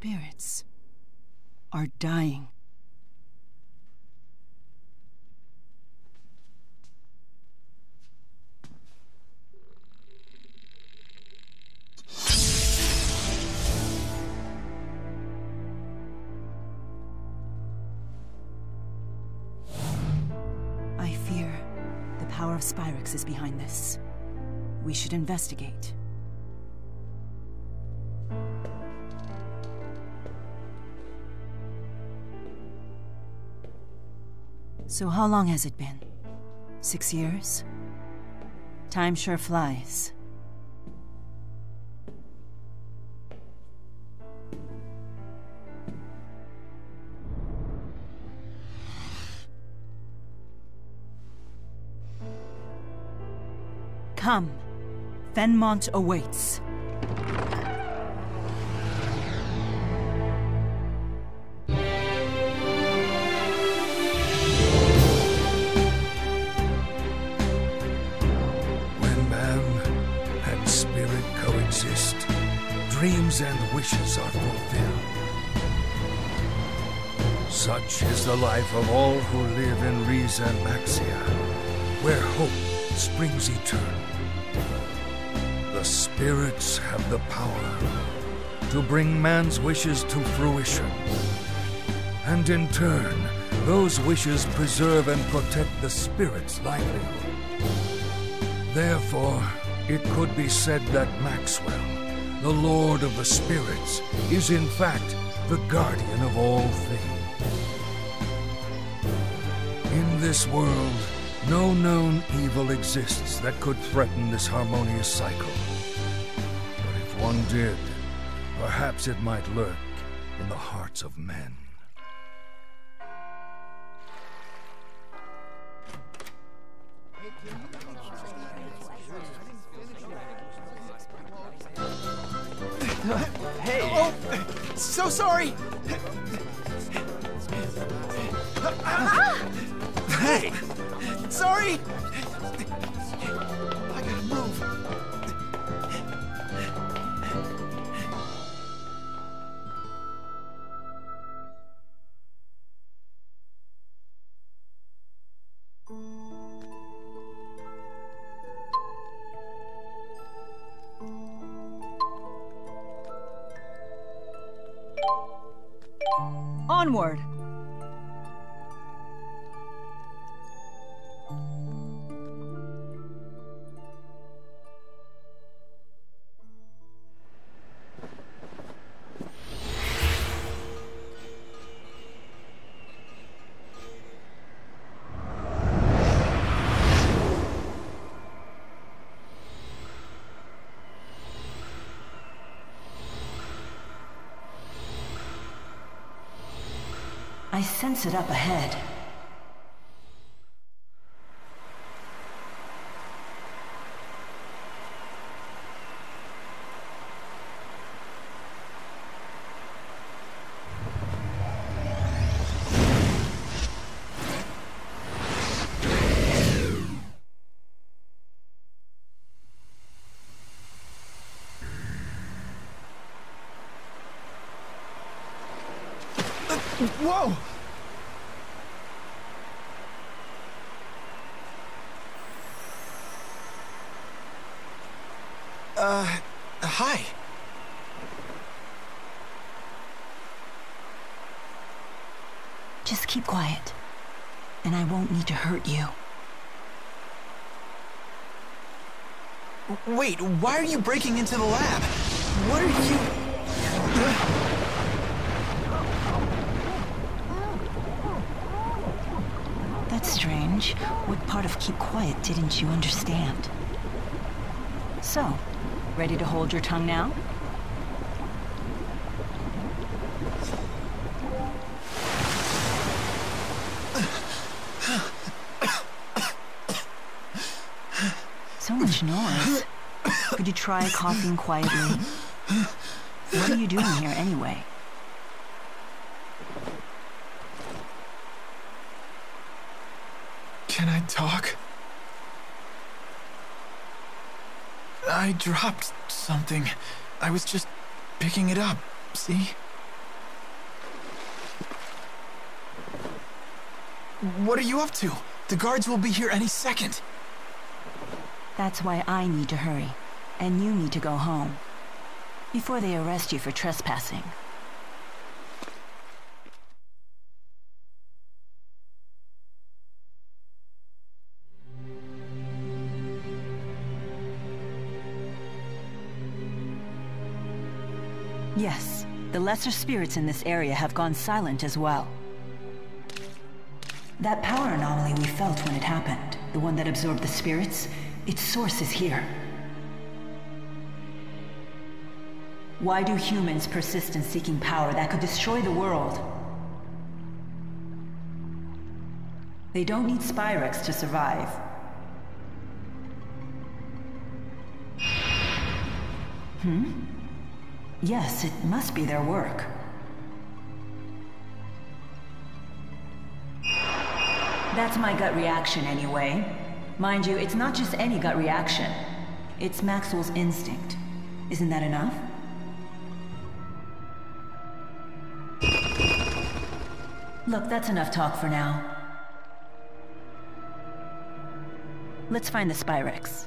Spirits are dying. I fear the power of Spyrix is behind this. We should investigate. So how long has it been? Six years? Time sure flies. Come. Fennmont awaits. Dreams and wishes are fulfilled. Such is the life of all who live in and Maxia, where hope springs eternal. The spirits have the power to bring man's wishes to fruition. And in turn, those wishes preserve and protect the spirit's livelihood. Therefore, it could be said that Maxwell, the Lord of the Spirits, is in fact the guardian of all things. In this world, no known evil exists that could threaten this harmonious cycle. But if one did, perhaps it might lurk in the hearts of men. Hey! Oh, so sorry! Hey! Sorry! Onward! Sense it up ahead. Whoa! Uh, hi. Just keep quiet, and I won't need to hurt you. Wait, why are you breaking into the lab? What are you... That's strange. What part of keep quiet didn't you understand? So, ready to hold your tongue now? So much noise. Could you try coughing quietly? What are you doing here anyway? Can I talk? I dropped something. I was just picking it up. See? What are you up to? The guards will be here any second. That's why I need to hurry. And you need to go home. Before they arrest you for trespassing. Yes, the lesser spirits in this area have gone silent as well. That power anomaly we felt when it happened, the one that absorbed the spirits, its source is here. Why do humans persist in seeking power that could destroy the world? They don't need Spyrix to survive. Hmm? Yes, it must be their work. That's my gut reaction anyway. Mind you, it's not just any gut reaction. It's Maxwell's instinct. Isn't that enough? Look, that's enough talk for now. Let's find the Spyrix.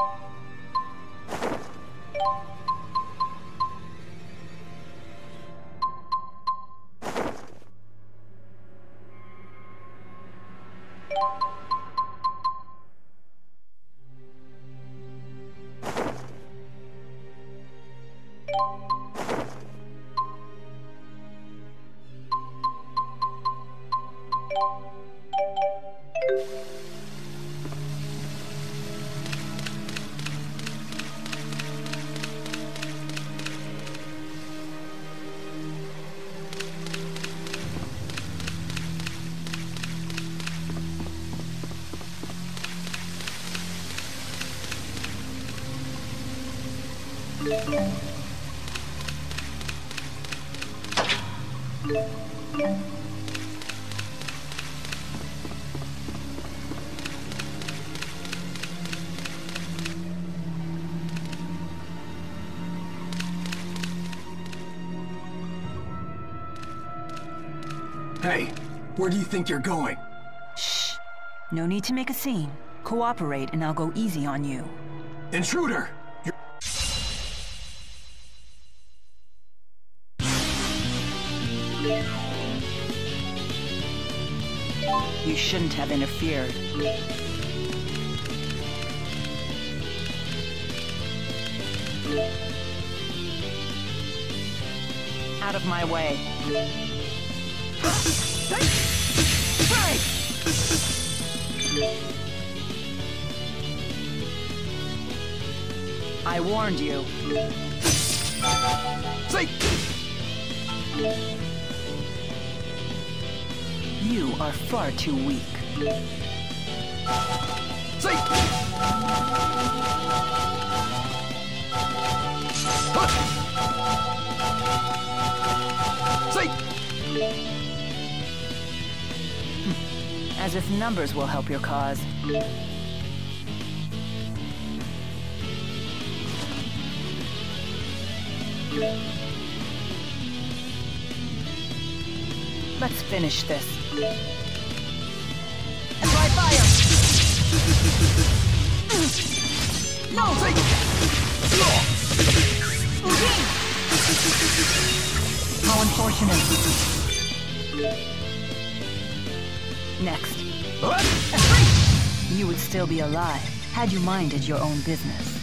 you Hey, where do you think you're going? Shh. No need to make a scene. Cooperate and I'll go easy on you. Intruder! You shouldn't have interfered. Out of my way. I warned you. You are far too weak. Say! Say! Hmm. As if numbers will help your cause. Let's finish this. Apply fire! No! How unfortunate. Next. You would still be alive, had you minded your own business.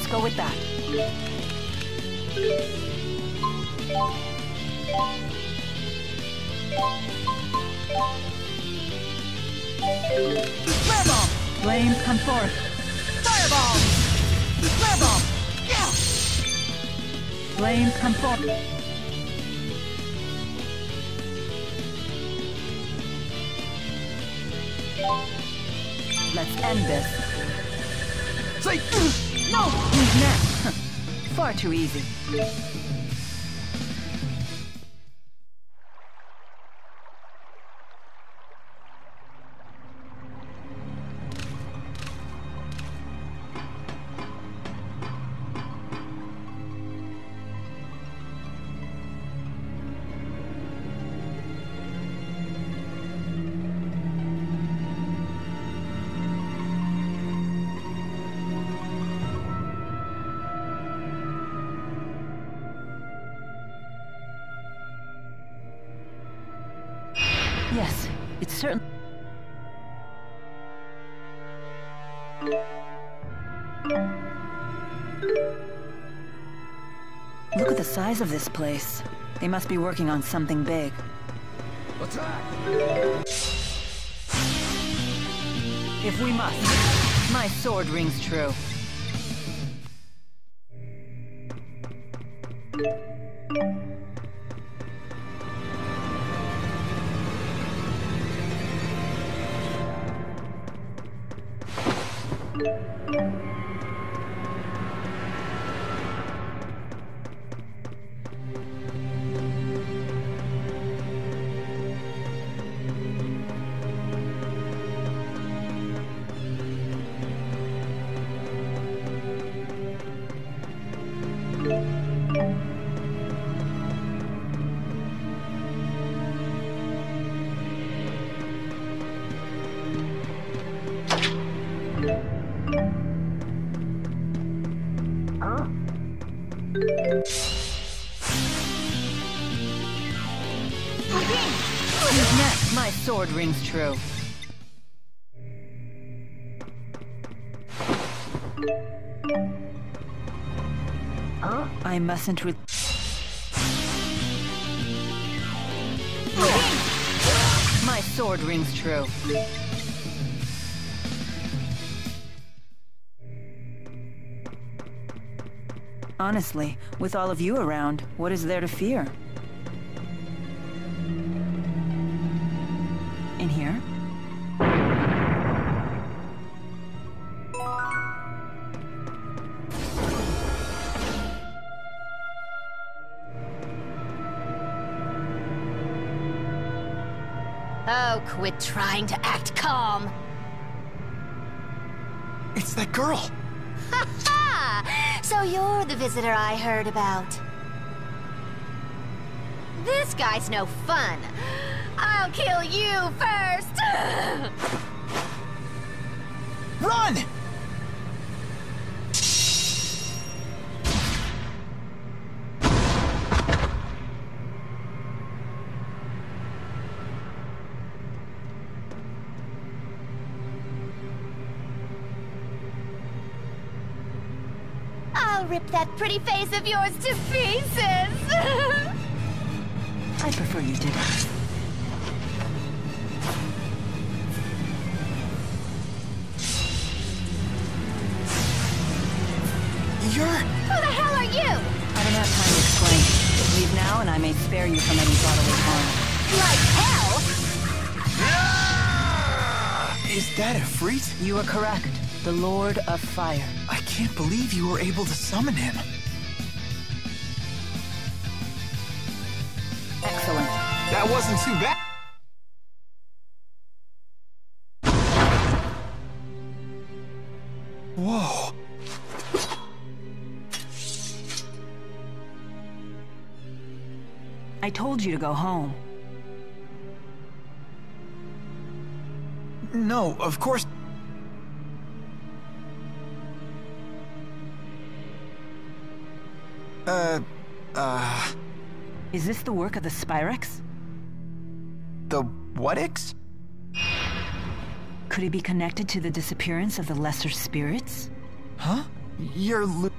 Let's go with that. Flare bomb! Flames come forth. Fireball! Flare bomb! Yeah! Flames come forth. Let's end this. Say! No! Who's next? Far too easy. Yes, it's certain. Look at the size of this place. They must be working on something big. If we must, my sword rings true. Next? My sword rings true. I mustn't re- My sword rings true. Honestly, with all of you around, what is there to fear? In here? Oh, quit trying to act calm. It's that girl. You're the visitor I heard about. This guy's no fun. I'll kill you first! Run! Rip that pretty face of yours to pieces! I prefer you didn't. You're... Who the hell are you? I don't have time to explain. Leave now and I may spare you from any bodily harm. Like hell? Is that Ifrit? You are correct. The Lord of Fire. I can't believe you were able to summon him. Excellent. That wasn't too bad. Whoa. I told you to go home. No, of course. Uh, uh, Is this the work of the Spyrix? the Whatix? Could it be connected to the disappearance of the lesser spirits? Huh? You're lo-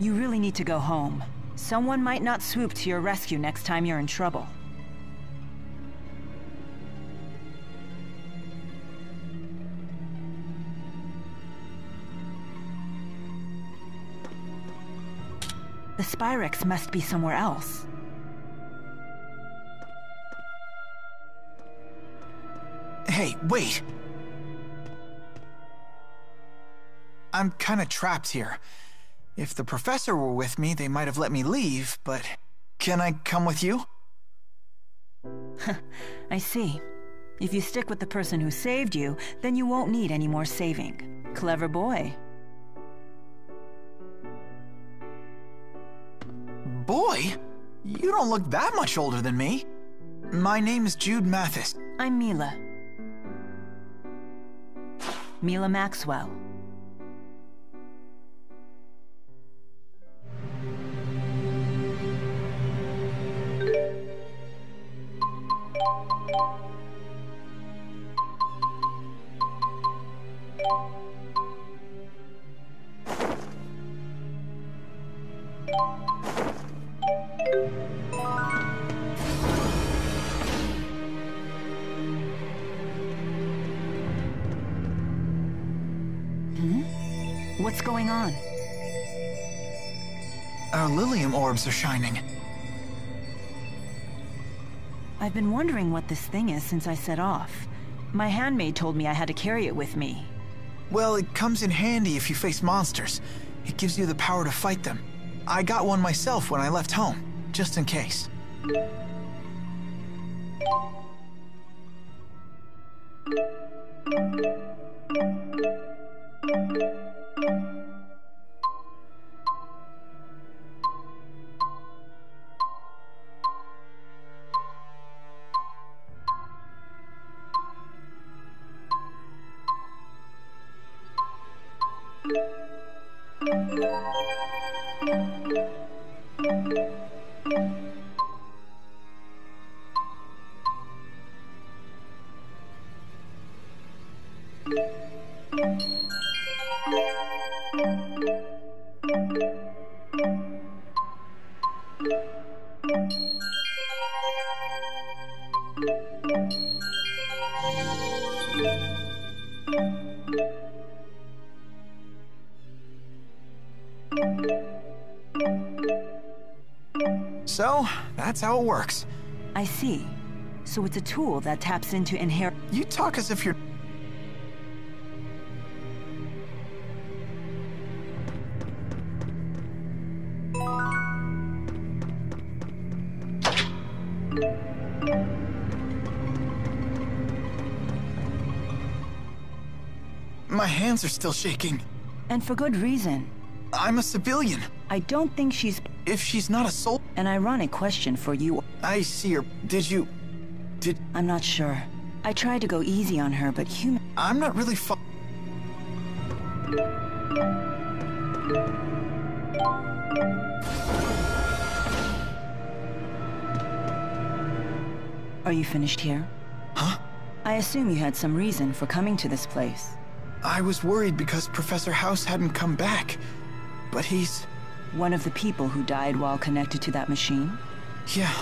You really need to go home. Someone might not swoop to your rescue next time you're in trouble. The Spyrix must be somewhere else. Hey, wait! I'm kinda trapped here. If the professor were with me, they might have let me leave, but... Can I come with you? I see. If you stick with the person who saved you, then you won't need any more saving. Clever boy. Boy, you don't look that much older than me. My name's Jude Mathis. I'm Milla. Milla Maxwell. Orbs are shining. I've been wondering what this thing is since I set off. My handmaid told me I had to carry it with me. Well, it comes in handy if you face monsters. It gives you the power to fight them. I got one myself when I left home, just in case. So, that's how it works. I see. So it's a tool that taps into inherent... You talk as if you're... My hands are still shaking. And for good reason. I'm a civilian. I don't think she's... If she's not a soul... An ironic question for you. I see her. Did you... Did... I'm not sure. I tried to go easy on her, but human... I'm not really fu- Are you finished here? Huh? I assume you had some reason for coming to this place. I was worried because Professor Haus hadn't come back. But he's... One of the people who died while connected to that machine? Yeah.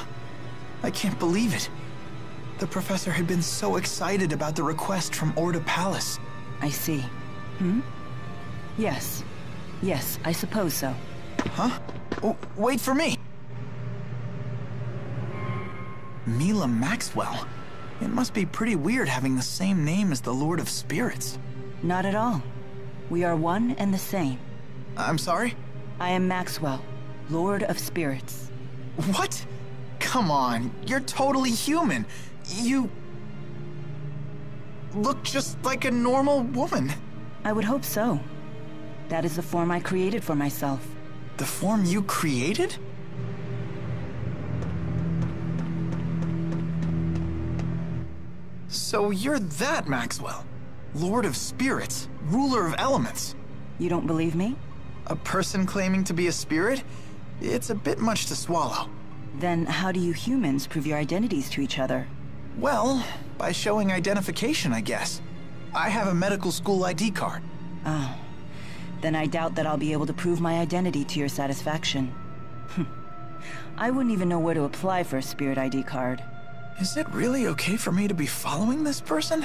I can't believe it. The professor had been so excited about the request from Orda Palace. I see. Hmm? Yes. Yes, I suppose so. Huh? Oh, wait for me! Milla Maxwell. It must be pretty weird having the same name as the Lord of Spirits. Not at all. We are one and the same. I'm sorry? I am Maxwell, Lord of Spirits. What? Come on, you're totally human. You... look just like a normal woman. I would hope so. That is the form I created for myself. The form you created? So you're that Maxwell. Lord of Spirits, ruler of elements. You don't believe me? A person claiming to be a spirit? It's a bit much to swallow. Then how do you humans prove your identities to each other? Well, by showing identification, I guess. I have a medical school ID card. Oh. Then I doubt that I'll be able to prove my identity to your satisfaction. Hm. I wouldn't even know where to apply for a spirit ID card. Is it really okay for me to be following this person?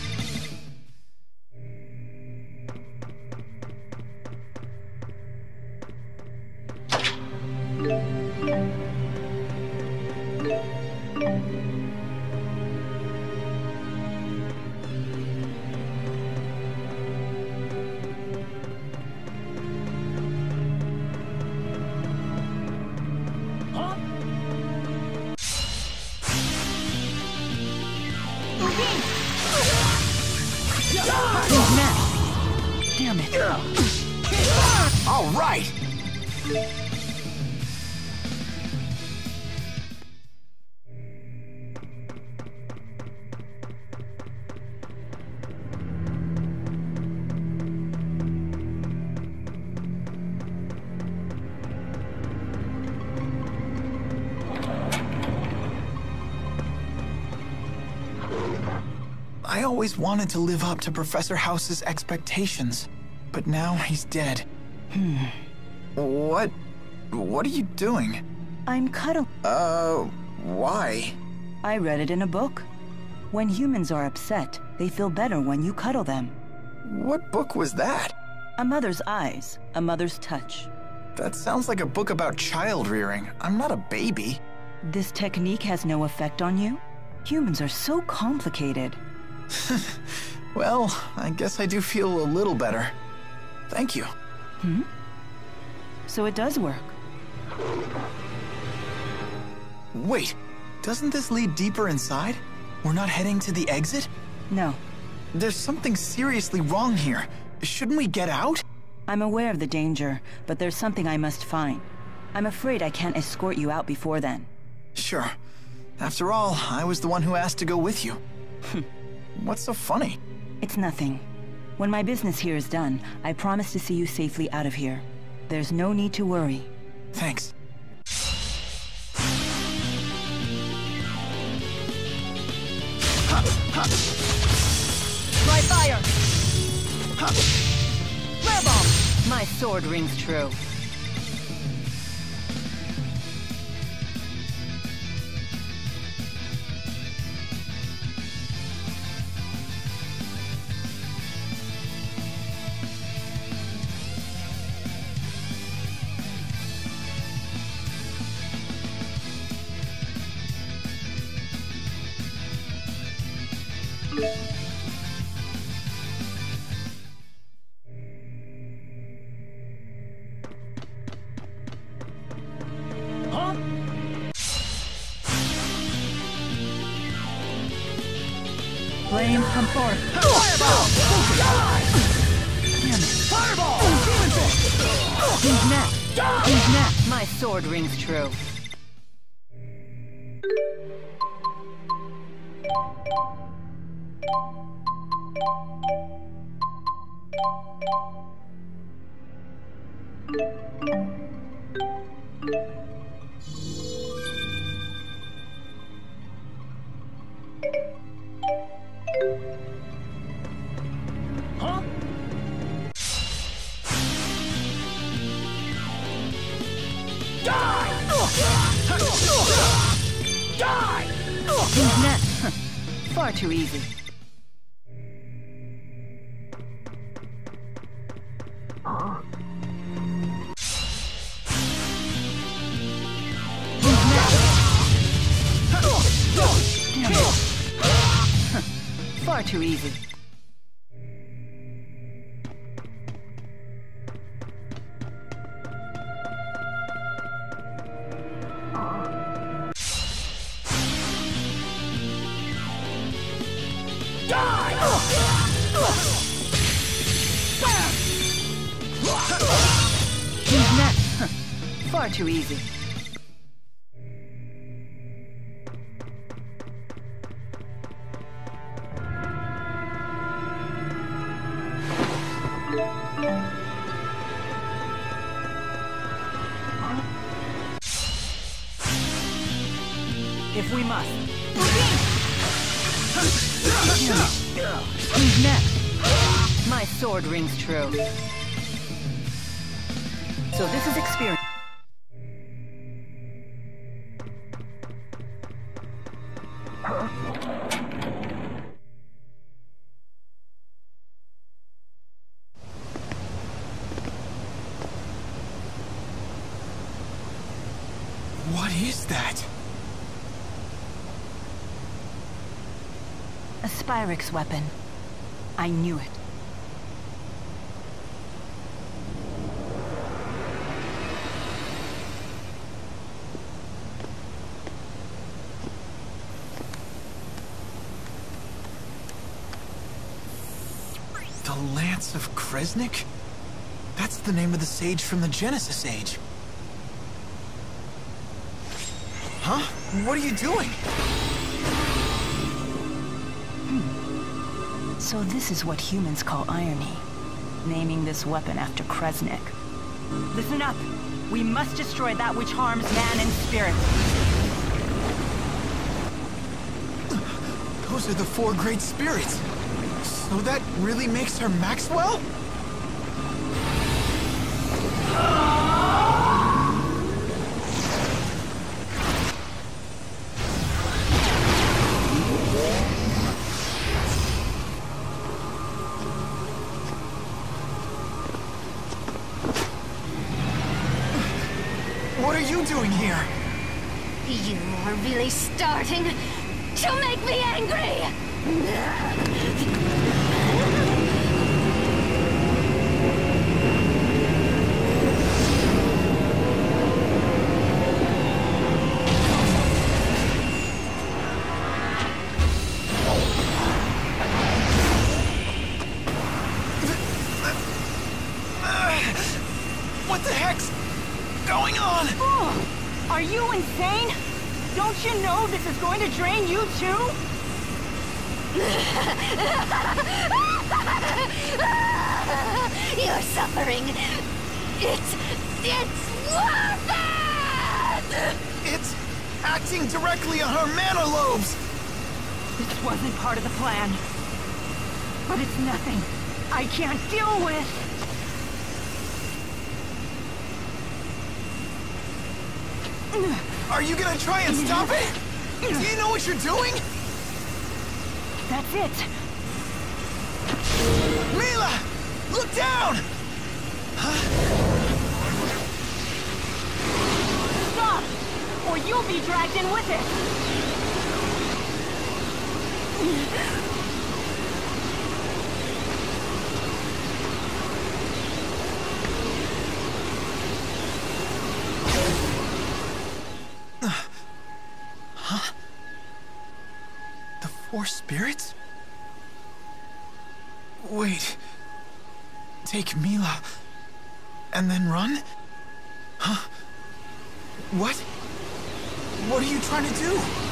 I always wanted to live up to Professor Haus's expectations, but now he's dead. Hmm. What? What are you doing? I'm cuddle. Uh, why? I read it in a book. When humans are upset, they feel better when you cuddle them. What book was that? A mother's eyes, a mother's touch. That sounds like a book about child rearing. I'm not a baby. This technique has no effect on you? Humans are so complicated. Well, I guess I do feel a little better. Thank you. Hmm? So it does work. Wait, doesn't this lead deeper inside? We're not heading to the exit? No, There's something seriously wrong here. Shouldn't we get out? I'm aware of the danger, but there's something I must find. I'm afraid I can't escort you out before then. Sure. After all, I was the one who asked to go with you. What's so funny? It's nothing. When my business here is done, I promise to see you safely out of here. There's no need to worry. Thanks. My fire! Fireball! My sword rings true. Next? Far too easy. We must. Who's next? My sword rings true. So this is experience. Spyrix weapon. I knew it. The Lance of Kresnik? That's the name of the sage from the Genesis Age. Huh? What are you doing? So this is what humans call irony. Naming this weapon after Kresnik. Listen up! We must destroy that which harms man and spirit. Those are the four great spirits. So that really makes her Maxwell? On? Oh, are you insane? Don't you know this is going to drain you too? Your suffering. It's. It's worth it! It's acting directly on her mana lobes! This wasn't part of the plan. But it's nothing I can't deal with. Are you gonna try and stop it? Do you know what you're doing? That's it. Milla! Look down! Huh? Stop! Or you'll be dragged in with it! Spirits? Wait. Take Milla. And then run? Huh? What? What are you trying to do?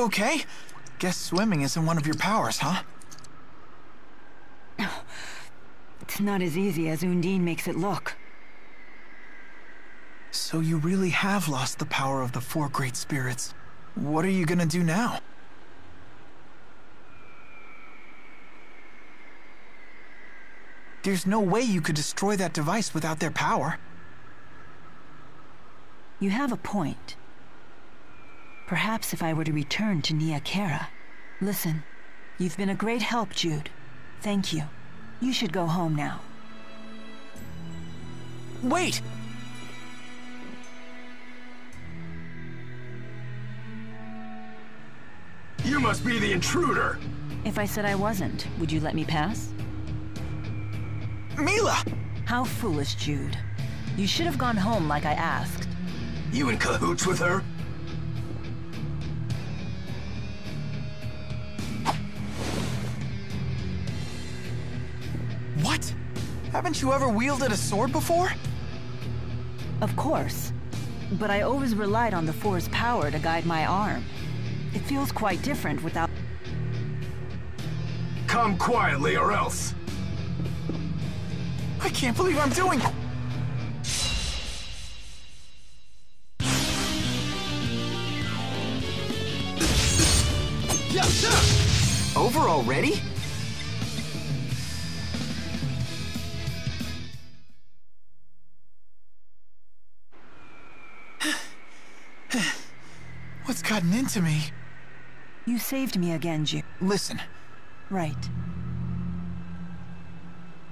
You okay? Guess swimming isn't one of your powers, huh? It's not as easy as Undine makes it look. So you really have lost the power of the four great spirits. What are you gonna do now? There's no way you could destroy that device without their power. You have a point. Perhaps if I were to return to Nia Khera, Listen, you've been a great help, Jude. Thank you. You should go home now. Wait! You must be the intruder! If I said I wasn't, would you let me pass? Milla! How foolish, Jude. You should have gone home like I asked. You in cahoots with her? Haven't you ever wielded a sword before? Of course. But I always relied on the Four's power to guide my arm. It feels quite different without... Come quietly or else. I can't believe I'm doing... Over already? What's gotten into me? You saved me again, Jude. Listen, Right.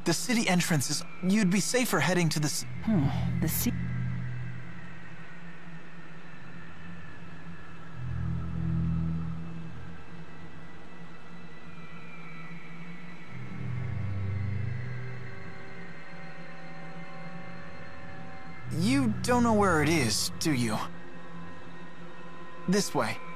the city entrance is... You'd be safer heading to the... s- hmm, The sea... You don't know where it is, do you? This way.